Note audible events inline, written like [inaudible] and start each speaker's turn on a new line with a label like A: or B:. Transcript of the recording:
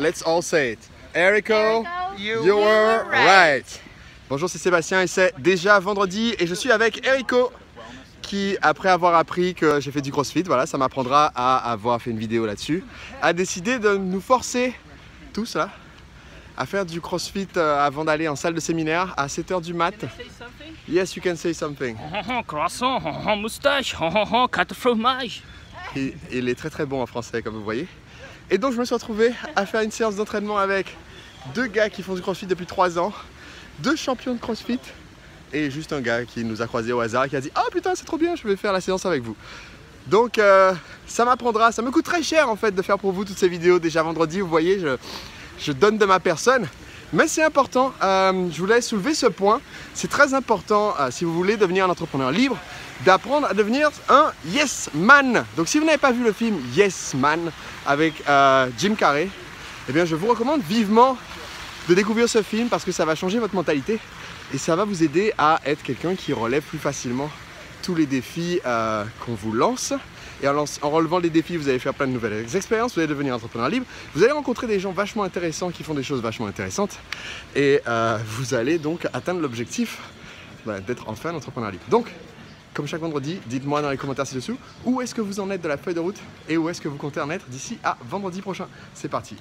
A: let's all say it. Erico,
B: You
A: you, were right. Bonjour, c'est Sébastien et c'est déjà vendredi et je suis avec Erico qui, après avoir appris que j'ai fait du crossfit, voilà, ça m'apprendra à avoir fait une vidéo là-dessus, a décidé de nous forcer tous là à faire du crossfit euh, avant d'aller en salle de séminaire à 7h du mat. Yes, you can say something. [laughs]
C: croissant, [laughs] moustache, [laughs] fromage.
A: Il, est très très bon en français comme vous voyez. Et donc je me suis retrouvé à faire une séance d'entraînement avec deux gars qui font du crossfit depuis 3 ans, deux champions de crossfit et juste un gars qui nous a croisés au hasard et qui a dit Ah putain c'est trop bien, je vais faire la séance avec vous. Donc euh, ça m'apprendra, ça me coûte très cher en fait de faire pour vous toutes ces vidéos déjà vendredi, vous voyez, je, je donne de ma personne. Mais c'est important, euh, je voulais soulever ce point, c'est très important euh, si vous voulez devenir un entrepreneur libre, d'apprendre à devenir un yes man. Donc si vous n'avez pas vu le film Yes Man avec euh, Jim Carrey, eh bien je vous recommande vivement de découvrir ce film parce que ça va changer votre mentalité et ça va vous aider à être quelqu'un qui relève plus facilement tous les défis euh, qu'on vous lance. Et en, relevant les défis, vous allez faire plein de nouvelles expériences, vous allez devenir entrepreneur libre, vous allez rencontrer des gens vachement intéressants qui font des choses vachement intéressantes et euh, vous allez donc atteindre l'objectif bah, d'être enfin un entrepreneur libre. Comme chaque vendredi, dites-moi dans les commentaires ci-dessous où est-ce que vous en êtes de la feuille de route et où est-ce que vous comptez en être d'ici à vendredi prochain. C'est parti